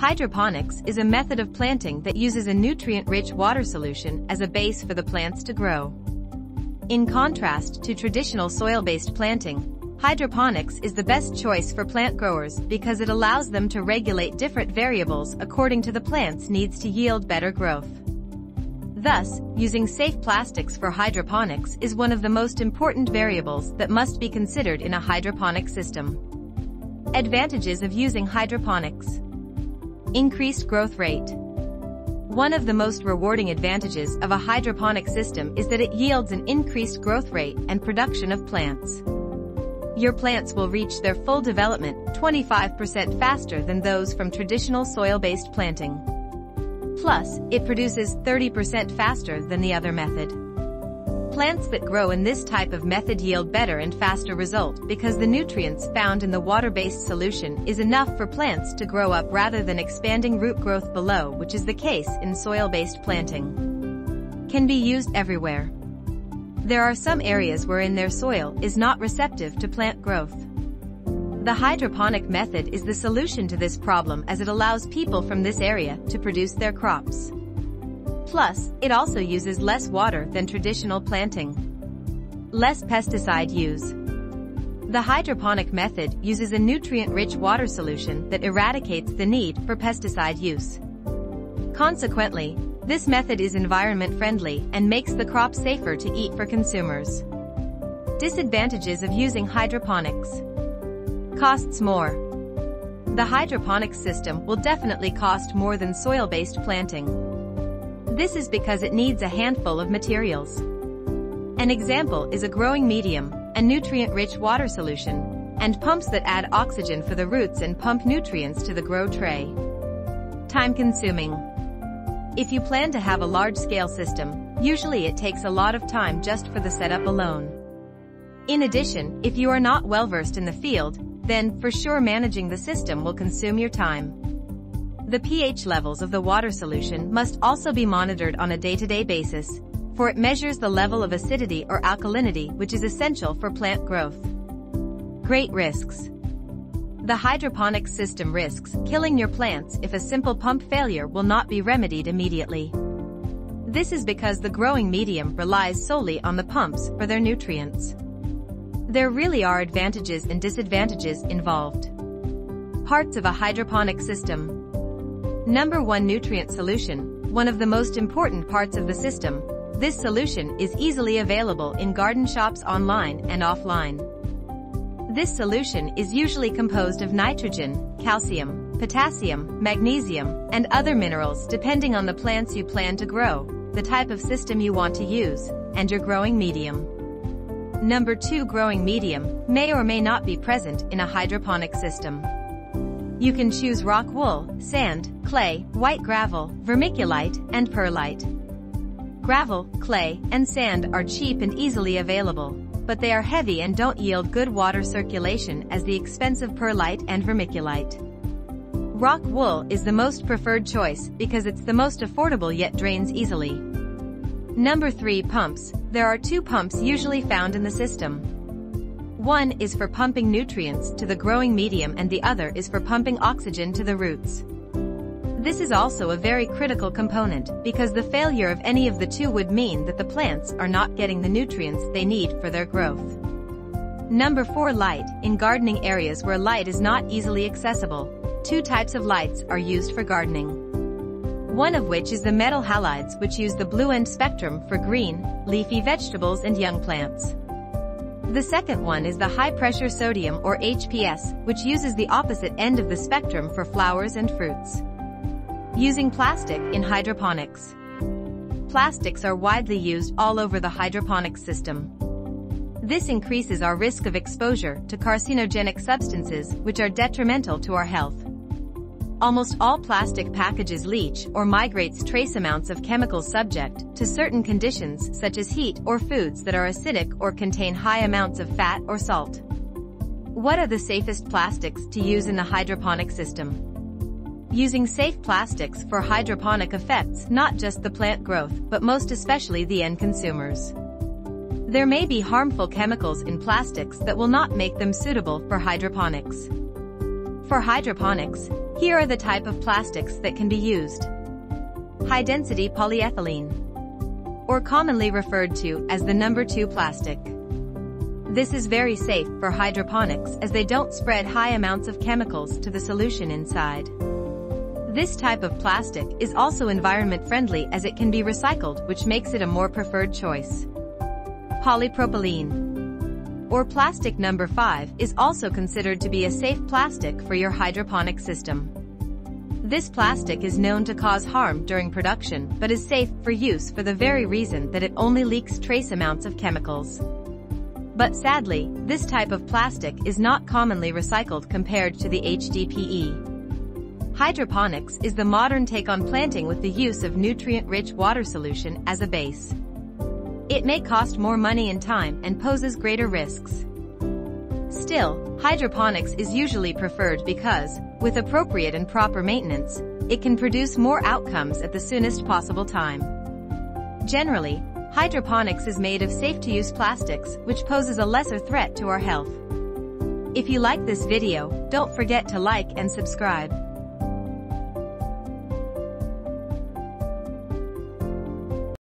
Hydroponics is a method of planting that uses a nutrient-rich water solution as a base for the plants to grow. In contrast to traditional soil-based planting, hydroponics is the best choice for plant growers because it allows them to regulate different variables according to the plant's needs to yield better growth. Thus, using safe plastics for hydroponics is one of the most important variables that must be considered in a hydroponic system. Advantages of using hydroponics. Increased growth rate. One of the most rewarding advantages of a hydroponic system is that it yields an increased growth rate and production of plants. Your plants will reach their full development 25% faster than those from traditional soil-based planting. Plus, it produces 30% faster than the other method. Plants that grow in this type of method yield better and faster result because the nutrients found in the water-based solution is enough for plants to grow up rather than expanding root growth below which is the case in soil-based planting. Can be used everywhere. There are some areas wherein their soil is not receptive to plant growth. The hydroponic method is the solution to this problem as it allows people from this area to produce their crops. Plus, it also uses less water than traditional planting. Less pesticide use. The hydroponic method uses a nutrient-rich water solution that eradicates the need for pesticide use. Consequently, this method is environment-friendly and makes the crop safer to eat for consumers. Disadvantages of using hydroponics. Costs more. The hydroponics system will definitely cost more than soil-based planting. This is because it needs a handful of materials. An example is a growing medium, a nutrient-rich water solution, and pumps that add oxygen for the roots and pump nutrients to the grow tray. Time-consuming. If you plan to have a large-scale system, usually it takes a lot of time just for the setup alone. In addition, if you are not well-versed in the field, then for sure managing the system will consume your time. The pH levels of the water solution must also be monitored on a day-to-day basis, for it measures the level of acidity or alkalinity which is essential for plant growth. Great risks. The hydroponic system risks killing your plants if a simple pump failure will not be remedied immediately. This is because the growing medium relies solely on the pumps for their nutrients. There really are advantages and disadvantages involved. Parts of a hydroponic system Number 1 Nutrient Solution, one of the most important parts of the system. This solution is easily available in garden shops online and offline. This solution is usually composed of nitrogen, calcium, potassium, magnesium, and other minerals depending on the plants you plan to grow, the type of system you want to use, and your growing medium. Number 2 Growing medium may or may not be present in a hydroponic system. You can choose rock wool, sand, clay, white gravel, vermiculite, and perlite. Gravel, clay, and sand are cheap and easily available, but they are heavy and don't yield good water circulation as the expensive perlite and vermiculite. Rock wool is the most preferred choice because it's the most affordable yet drains easily. Number 3 Pumps. There are two pumps usually found in the system. One is for pumping nutrients to the growing medium and the other is for pumping oxygen to the roots. This is also a very critical component because the failure of any of the two would mean that the plants are not getting the nutrients they need for their growth. Number 4 Light. In gardening areas where light is not easily accessible, two types of lights are used for gardening. One of which is the metal halides which use the blue end spectrum for green, leafy vegetables and young plants. The second one is the high-pressure sodium or HPS, which uses the opposite end of the spectrum for flowers and fruits. Using plastic in hydroponics. Plastics are widely used all over the hydroponics system. This increases our risk of exposure to carcinogenic substances which are detrimental to our health. Almost all plastic packages leach or migrates trace amounts of chemicals subject to certain conditions such as heat or foods that are acidic or contain high amounts of fat or salt. What are the safest plastics to use in the hydroponic system? Using safe plastics for hydroponic affects not just the plant growth but most especially the end consumers. There may be harmful chemicals in plastics that will not make them suitable for hydroponics. For hydroponics, here are the type of plastics that can be used. High-density polyethylene, or commonly referred to as the number 2 plastic. This is very safe for hydroponics as they don't spread high amounts of chemicals to the solution inside. This type of plastic is also environment friendly as it can be recycled which makes it a more preferred choice. Polypropylene or plastic number 5 is also considered to be a safe plastic for your hydroponic system. This plastic is known to cause harm during production but is safe for use for the very reason that it only leaks trace amounts of chemicals. But sadly, this type of plastic is not commonly recycled compared to the HDPE. Hydroponics is the modern take on planting with the use of nutrient-rich water solution as a base. It may cost more money and time and poses greater risks. Still, hydroponics is usually preferred because, with appropriate and proper maintenance, it can produce more outcomes at the soonest possible time. Generally, hydroponics is made of safe-to-use plastics, which poses a lesser threat to our health. If you like this video, don't forget to like and subscribe.